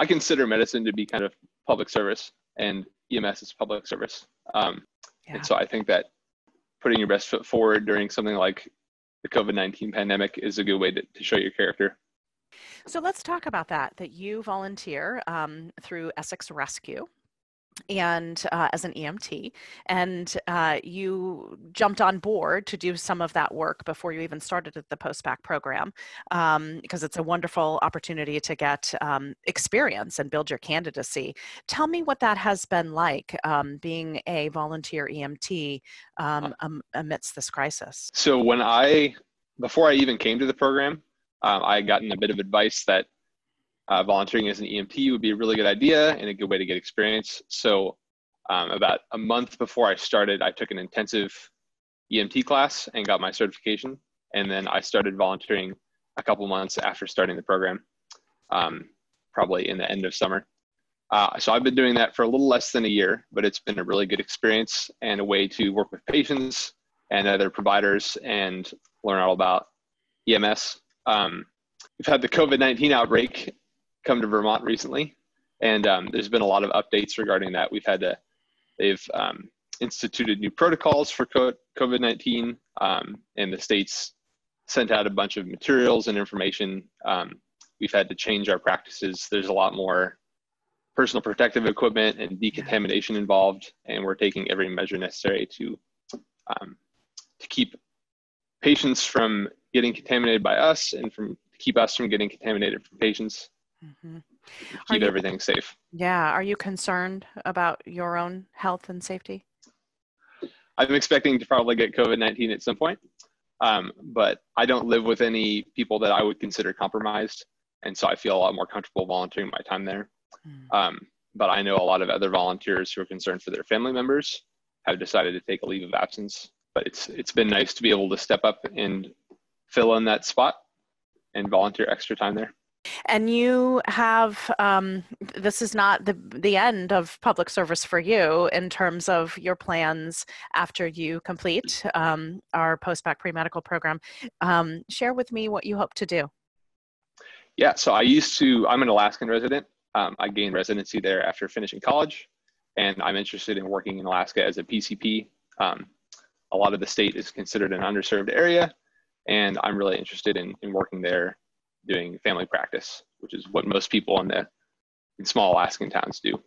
I consider medicine to be kind of public service, and EMS is public service. Um, yeah. And so I think that putting your best foot forward during something like the COVID 19 pandemic is a good way to, to show your character. So let's talk about that. That you volunteer um, through Essex Rescue, and uh, as an EMT, and uh, you jumped on board to do some of that work before you even started at the post-bac program, um, because it's a wonderful opportunity to get um, experience and build your candidacy. Tell me what that has been like, um, being a volunteer EMT um, amidst this crisis. So when I, before I even came to the program, um, I had gotten a bit of advice that uh, volunteering as an EMT would be a really good idea and a good way to get experience. So, um, about a month before I started, I took an intensive EMT class and got my certification. And then I started volunteering a couple months after starting the program, um, probably in the end of summer. Uh, so I've been doing that for a little less than a year, but it's been a really good experience and a way to work with patients and other providers and learn all about EMS. Um, we've had the COVID 19 outbreak come to Vermont recently, and um, there's been a lot of updates regarding that. We've had to, they've um, instituted new protocols for COVID 19, um, and the states sent out a bunch of materials and information. Um, we've had to change our practices. There's a lot more personal protective equipment and decontamination involved, and we're taking every measure necessary to um, to keep patients from getting contaminated by us and from keep us from getting contaminated from patients. Mm-hmm. Keep you, everything safe. Yeah. Are you concerned about your own health and safety? I'm expecting to probably get COVID 19 at some point, um, but I don't live with any people that I would consider compromised. And so I feel a lot more comfortable volunteering my time there. Mm. Um, but I know a lot of other volunteers who are concerned for their family members have decided to take a leave of absence. But it's it's been nice to be able to step up and fill in that spot and volunteer extra time there. And you have um, this is not the the end of public service for you in terms of your plans after you complete um, our post-bac pre-medical program. Um, share with me what you hope to do. Yeah, so I used to. I'm an Alaskan resident. Um, I gained residency there after finishing college, and I'm interested in working in Alaska as a PCP. Um, a lot of the state is considered an underserved area, and I'm really interested in, in working there doing family practice, which is what most people in the in small Alaskan towns do.